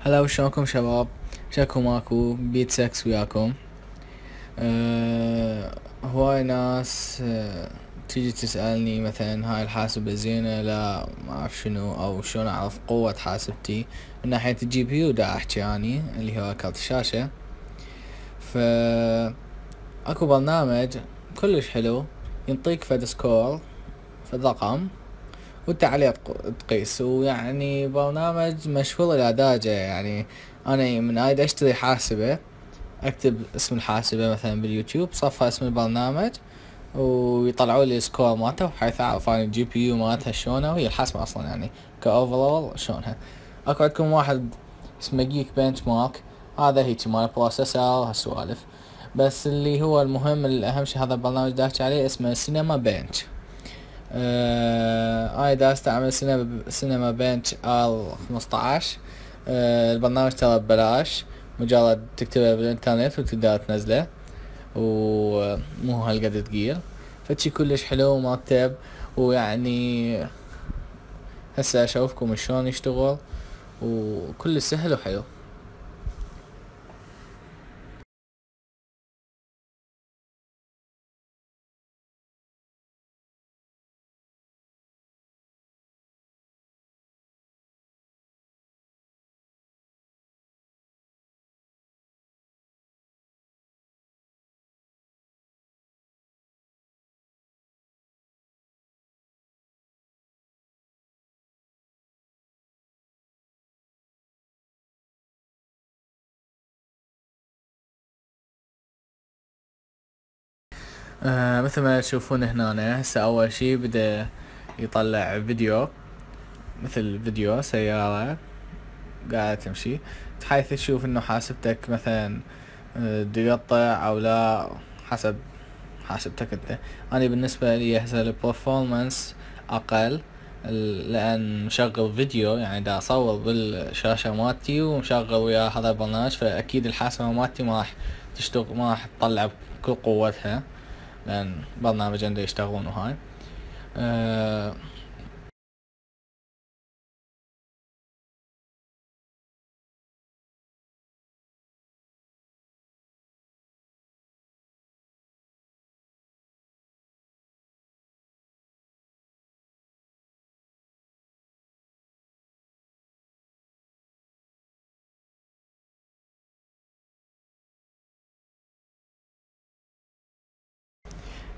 هلا وشلونكم شباب شكو ماكو بيتسكس وياكم أه هواي ناس أه تيجي تسألني مثلا هاي الحاسبة زينة لا ما أعرف شنو أو شلون أعرف قوة حاسبتي؟ من ناحية ال GPU دا أحكي اني اللي هو كارت الشاشة. ف أكو برنامج كلش حلو ينطيك فد score فد رقم وانت عليه تقيس ويعني برنامج مشهور الاداجة يعني. أنا من اريد أشتري حاسبة أكتب اسم الحاسبة مثلا باليوتيوب صفها اسم البرنامج ويطلعوا لي score مالته بحيث أعرف أنا ال GPU مالتها شلونه وهي الحاسبة أصلا يعني ك overall شلونها. أكو عندكم واحد اسمه Geekbench mark هذا هيك مال processor هالسوالف. بس اللي هو المهم الأهم شي هذا البرنامج داش عليه اسمه Cinebench آه أنا دا أستعمل سينما سينما بنش آل خمسطعش آه البرنامج ترى ببلاش مجرد تكتبه بالإنترنت وتقدر تنزله ومو هالقد تقيل. فشي كلش حلو ومرتب ويعني هسه أشوفكم شلون يشتغل وكل سهل وحلو. آه مثل ما تشوفون هنا هسه أول شي بدا يطلع فيديو مثل فيديو سيارة قاعدة تمشي. بحيث تشوف إنه حاسبتك مثلا تقطع أو لا حسب حاسبتك أنت. أنا بالنسبة لي هسه ال performance أقل لأن مشغل فيديو يعني دا أصور بالشاشة مالتي ومشغل ويا هذا البرنامج فأكيد الحاسبة مالتي ما راح تشتغل ما راح تطلع بكل قوتها. Men vad när vi kände i stationen här.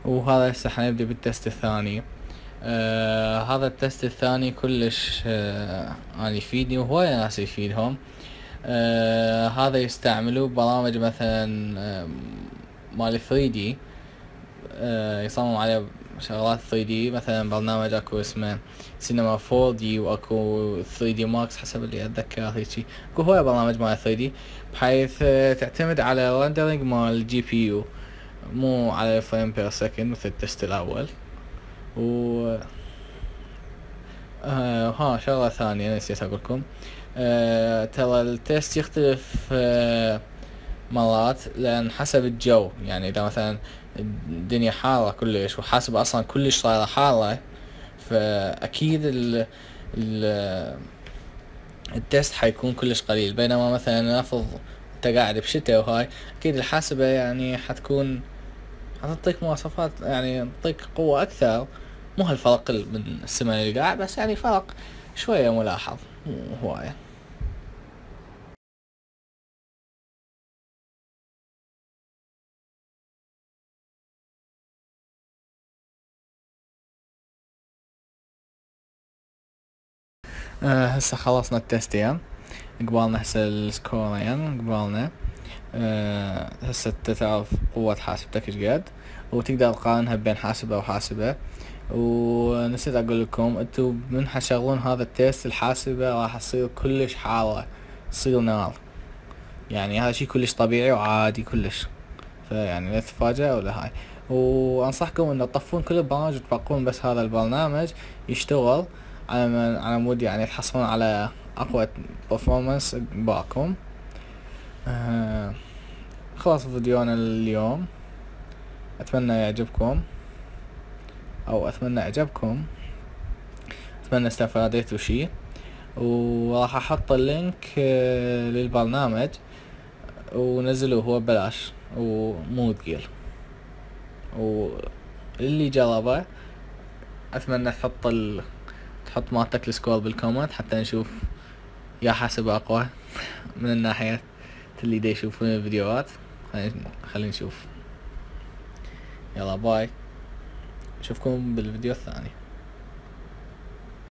وهذا هسه حنبدي بال test الثاني. آه هذا ال test الثاني كلش آه اني يفيدني وهواية ناس يفيدهم. آه هذا يستعملوه برامج مثلا آه مال 3D. آه يصمم عليه شغلات 3D مثلا برنامج أكو اسمه سينما 4 دي وأكو 3D Max حسب اللي أتذكر هيجي أكو هواية برامج مال 3D بحيث آه تعتمد على rendering مال ال GPU. مو على frame per second مثل ال test الأول. و آه ها شغلة ثانية نسيت أقولكم. آه ترى ال test يختلف آه مرات لأن حسب الجو. يعني إذا مثلا الدنيا حارة كلش وحاسب أصلا كلش صايرة حارة فأكيد ال ال ال test حيكون كلش قليل. بينما مثلا نفرض انت قاعد بشتاء وهاي أكيد الحاسبة يعني حتكون حتعطيك مواصفات يعني تعطيك قوة أكثر. مو هالفرق من السماء للقاع بس يعني فرق شوية ملاحظ مو هواية. آه هسه خلصنا ال testين. قبالنا هسه ال scoreين قبالنا. أه هسه تعرف قوة حاسبتك إيش قد وتقدر تقارنها بين حاسبة وحاسبة. ونسيت أقول لكم أنتو من حشغلون هذا ال test الحاسبة راح تصير كلش حارة تصير نار. يعني هذا شي كلش طبيعي وعادي كلش. فيعني لا تتفاجئ ولا هاي. وأنصحكم إنه تطفون كل البرامج وتبقون بس هذا البرنامج يشتغل. على على مود يعني تحصلون على أقوى performance باكم آه خلاص فيديونا اليوم. أتمنى يعجبكم أو أتمنى أعجبكم. أتمنى استفاديتوا شي وراح أحط ال link آه، للبرنامج. ونزلوه هو ببلاش ومو ثقيل. واللي جربه أتمنى تحط ال... تحط مالتك ال score بال comment حتى نشوف يا حاسب أقوى من الناحية اللي دا يشوفون الفيديوهات. خلينا نشوف. يلا باي. اشوفكم بالفيديو الثاني.